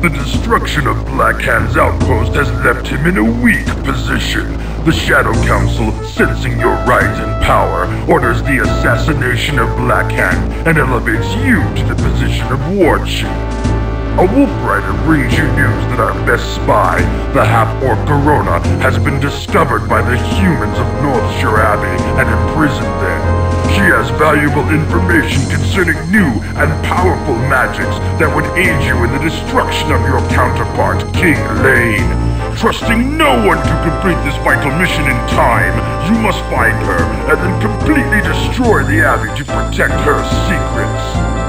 The destruction of Blackhand's outpost has left him in a weak position. The Shadow Council, sensing your rise in power, orders the assassination of Blackhand and elevates you to the position of War Chief. A wolf rider brings you news that our best spy, the half-orc Garona, has been discovered by the humans of Northshire Abbey and imprisoned there. She has valuable information concerning new and powerful magics that would aid you in the destruction of your counterpart, King Llane. Trusting no one to complete this vital mission in time, you must find her and then completely destroy the Abbey to protect her secrets.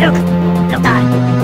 Luke, don't die.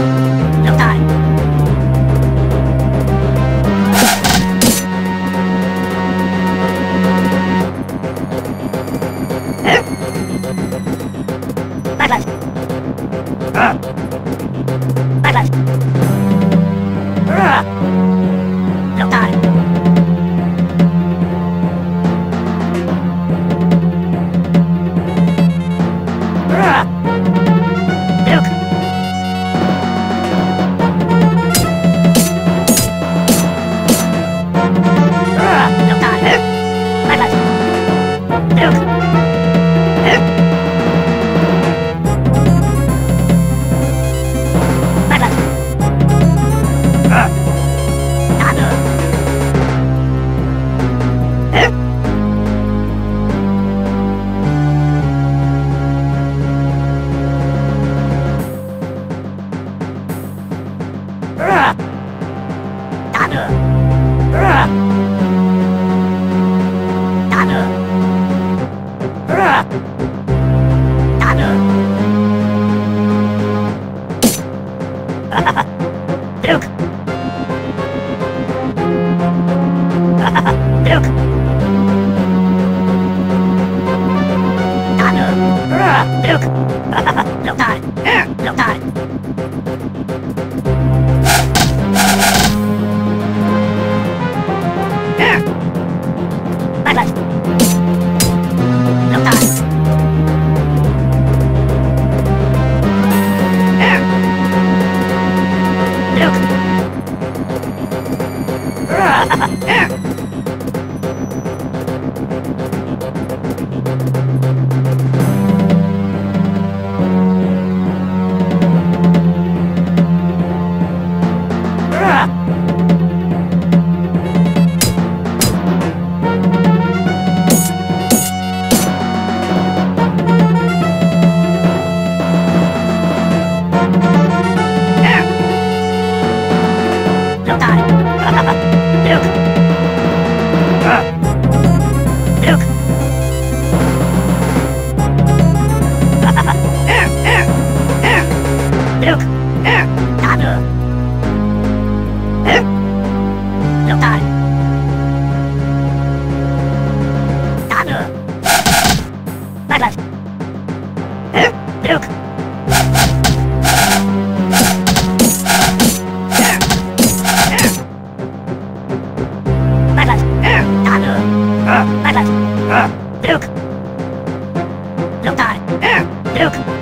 Look!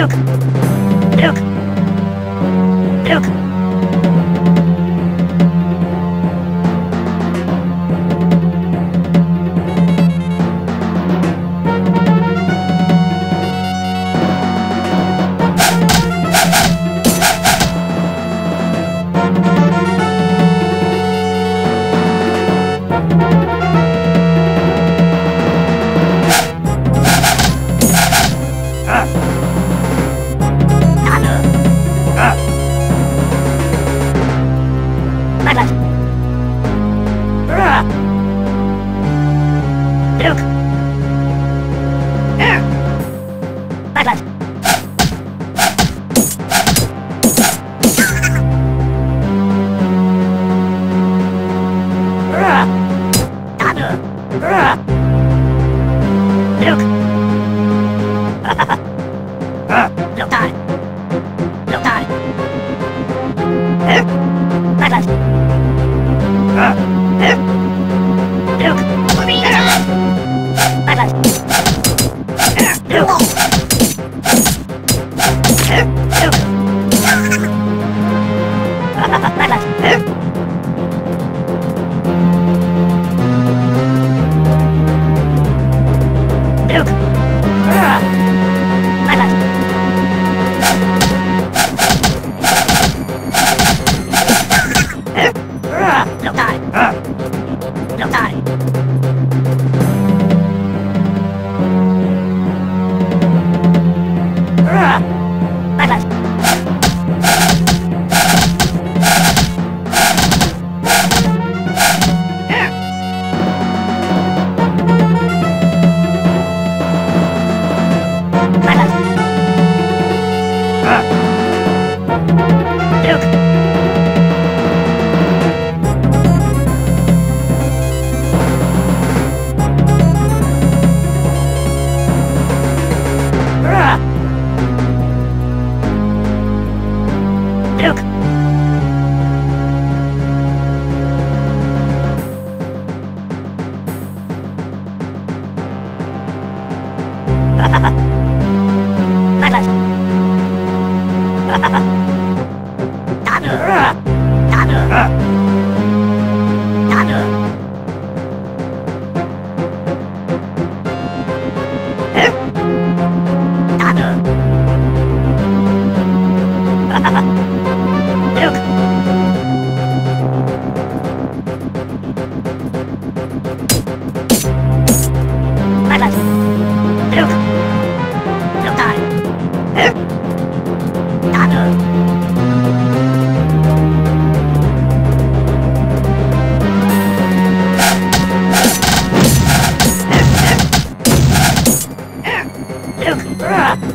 Look! Look!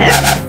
Luke!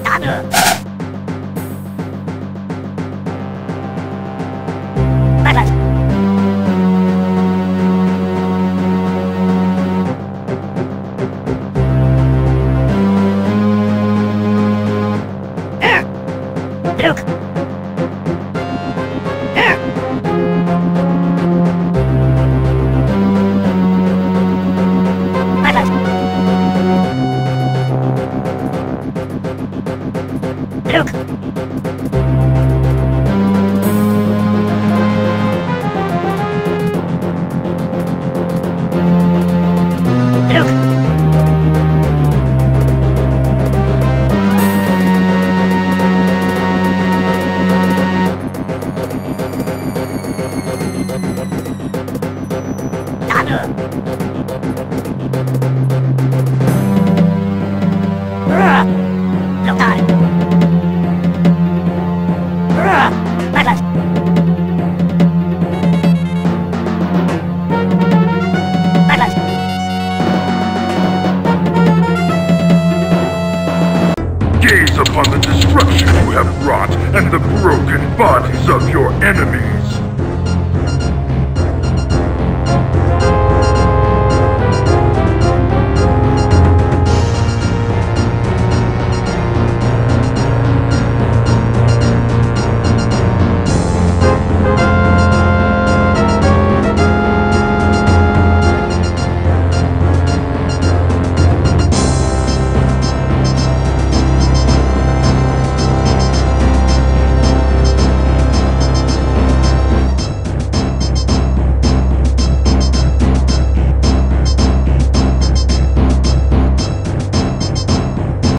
Upon the destruction you have wrought and the broken bodies of your enemies.